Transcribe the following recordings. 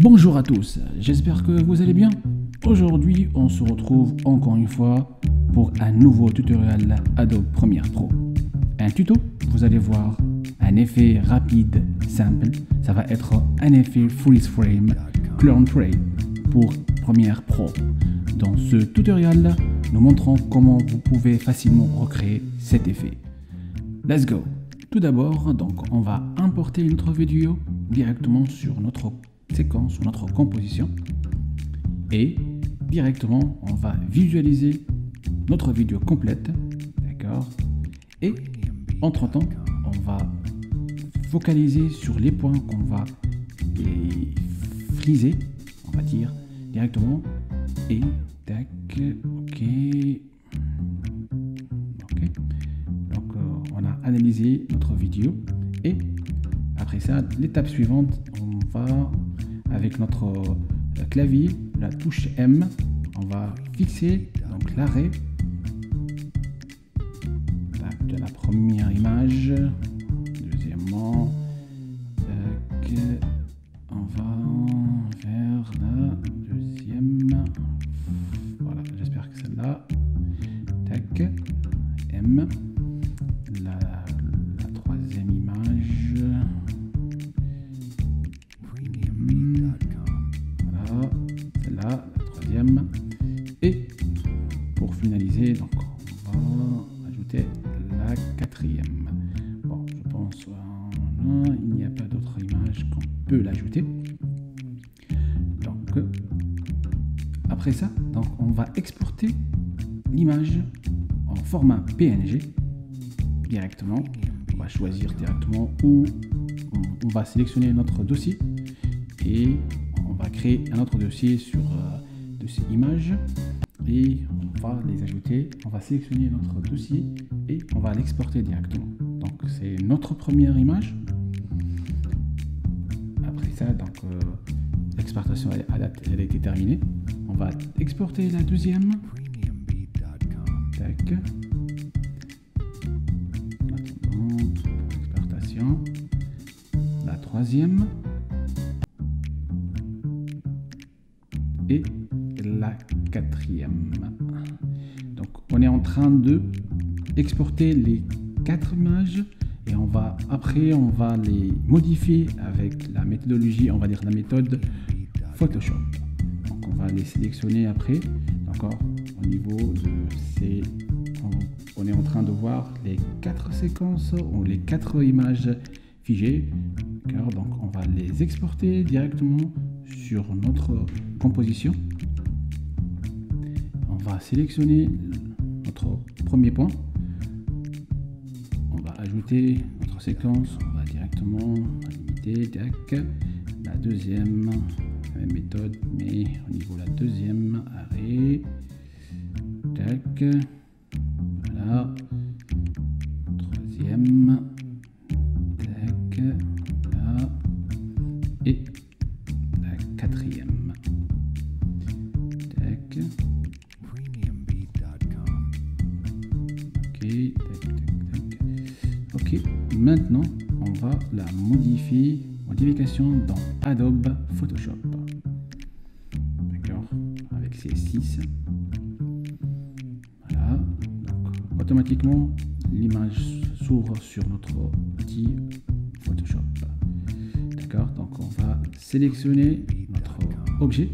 Bonjour à tous, j'espère que vous allez bien. Aujourd'hui, on se retrouve encore une fois pour un nouveau tutoriel Adobe Premiere Pro. Un tuto, vous allez voir un effet rapide, simple. Ça va être un effet freeze frame clone tray pour Premiere Pro. Dans ce tutoriel, nous montrons comment vous pouvez facilement recréer cet effet. Let's go Tout d'abord, donc, on va importer notre vidéo directement sur notre séquence ou notre composition. Et directement on va visualiser notre vidéo complète. D'accord. Et entre temps on va focaliser sur les points qu'on va friser on va dire directement. Et tac ok. Ok. Donc euh, on a analysé notre vidéo. Et après ça l'étape suivante on va avec notre euh, clavier, la touche M, on va fixer donc l'arrêt de la première image. Deuxièmement, on va vers la deuxième. Voilà, j'espère que celle-là. L'image en format PNG directement. On va choisir directement où on va sélectionner notre dossier et on va créer un autre dossier sur euh, de ces images et on va les ajouter, on va sélectionner notre dossier et on va l'exporter directement. Donc c'est notre première image. Après ça, donc euh, l'exportation elle, a été terminée. On va exporter la deuxième. La troisième. Et la quatrième. Donc on est en train de exporter les quatre images et on va après on va les modifier avec la méthodologie, on va dire la méthode Photoshop. Donc on va les sélectionner après. D'accord Au niveau de ces on est en train de voir les quatre séquences ou les quatre images figées. Donc on va les exporter directement sur notre composition va sélectionner notre premier point. On va ajouter notre séquence. On va directement limiter. La deuxième, même méthode, mais au niveau de la deuxième arrêt. Tac. Voilà. Troisième. Tac. Là. Et la quatrième. Tac. Ok, maintenant on va la modifier, modification dans Adobe Photoshop. D'accord, avec ces 6. Automatiquement l'image s'ouvre sur notre outil Photoshop. D'accord, donc on va sélectionner notre objet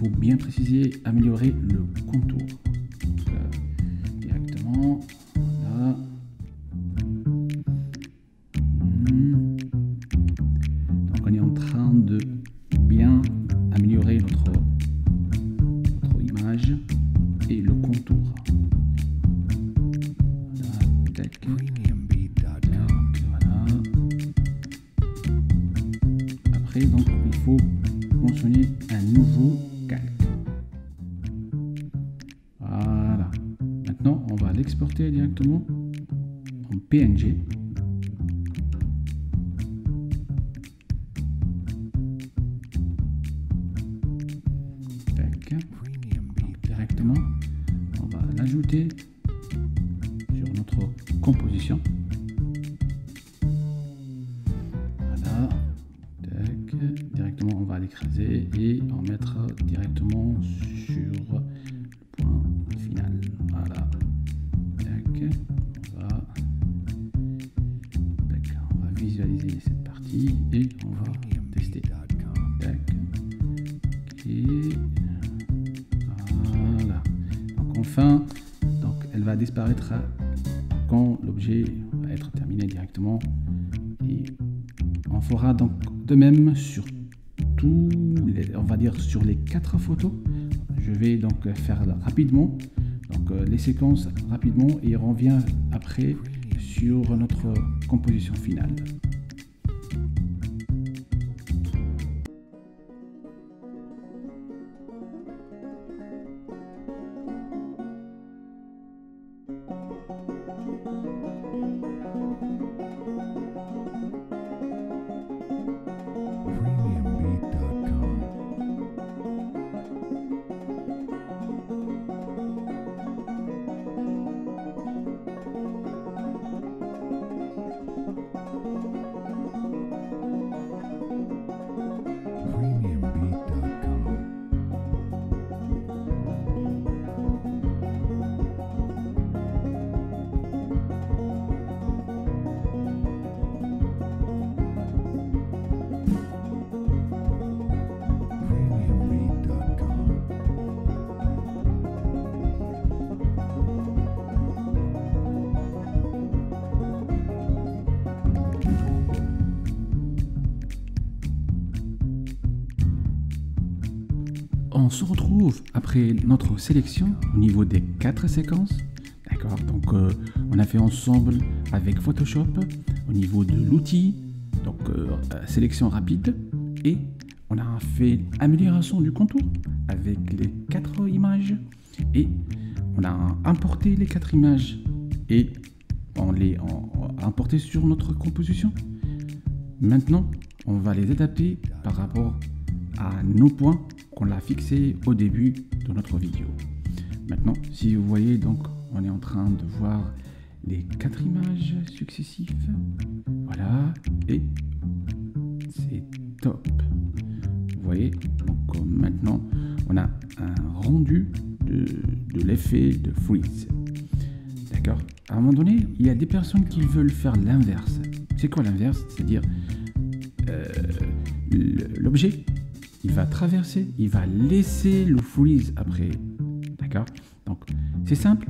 faut bien préciser, améliorer le contour. Euh, directement. Hmm. Donc on est en train de bien améliorer notre, notre image et le contour. donc il faut mentionner un nouveau Voilà. Maintenant, on va l'exporter directement en PNG. directement, on va l'ajouter sur notre composition. On va tester. Voilà. Donc enfin, donc elle va disparaître quand l'objet va être terminé directement. Et on fera donc de même sur tous les, on va dire sur les quatre photos. Je vais donc faire rapidement donc euh, les séquences rapidement et on revient après sur notre composition finale. On se retrouve après notre sélection au niveau des quatre séquences. D'accord Donc, euh, on a fait ensemble avec Photoshop au niveau de l'outil, donc euh, sélection rapide, et on a fait amélioration du contour avec les quatre images, et on a importé les quatre images. Et on les a importé sur notre composition. Maintenant, on va les adapter par rapport à nos points qu'on l'a fixé au début de notre vidéo. Maintenant, si vous voyez, donc, on est en train de voir les quatre images successives. Voilà, et c'est top. Vous voyez, donc maintenant, on a un rendu de, l'effet de freeze. D'accord À un moment donné, il y a des personnes qui veulent faire l'inverse. C'est quoi l'inverse? C'est-à-dire euh, l'objet il va traverser, il va laisser le freeze après. D'accord? Donc, c'est simple.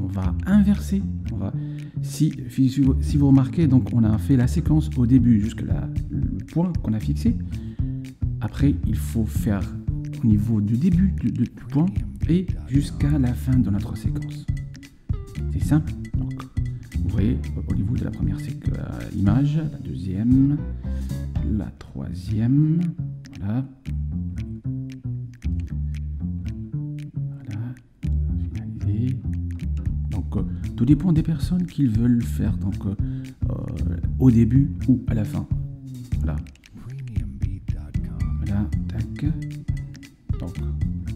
On va inverser. On va, si, vous remarquez, donc on a fait la séquence au début jusqu'à le point qu'on a fixé. Après, il faut faire au niveau du début du, point et jusqu'à la fin de notre séquence. C'est simple. Donc, vous voyez au niveau de la première euh, image, la deuxième, la troisième, voilà. Donc, euh, tout dépend des personnes qui veulent faire donc, euh, euh, au début ou à la fin. Voilà. Voilà, tac. Donc,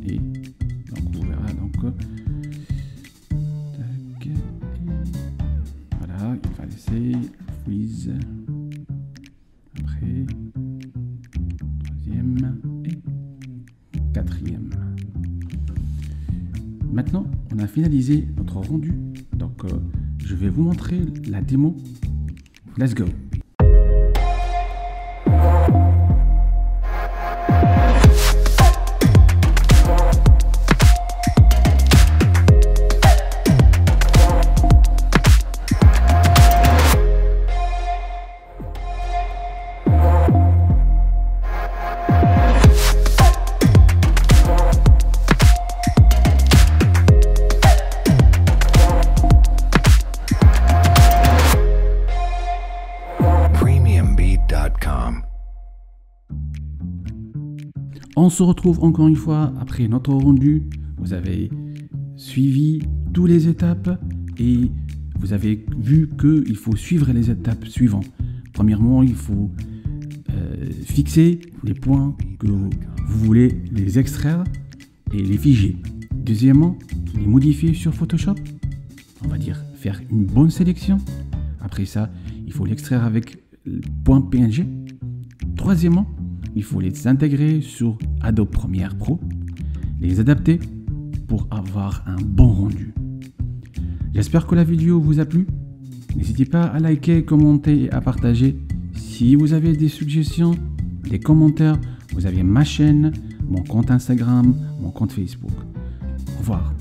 et donc on verra donc. Voilà, il va laisser freeze. On a finalisé notre rendu. Donc, euh, je vais vous montrer la démo. Let's go. On se retrouve encore une fois après notre rendu. Vous avez suivi toutes les étapes et vous avez vu qu'il faut suivre les étapes suivantes. Premièrement, il faut euh, fixer les points que vous voulez les extraire et les figer. Deuxièmement, les modifier sur Photoshop. On va dire faire une bonne sélection. Après ça, il faut l'extraire avec le point PNG. Troisièmement, il faut les intégrer sur Adobe Premiere Pro, les adapter pour avoir un bon rendu. J'espère que la vidéo vous a plu. N'hésitez pas à liker, commenter et à partager. Si vous avez des suggestions, des commentaires, vous avez ma chaîne, mon compte Instagram, mon compte Facebook. Au revoir.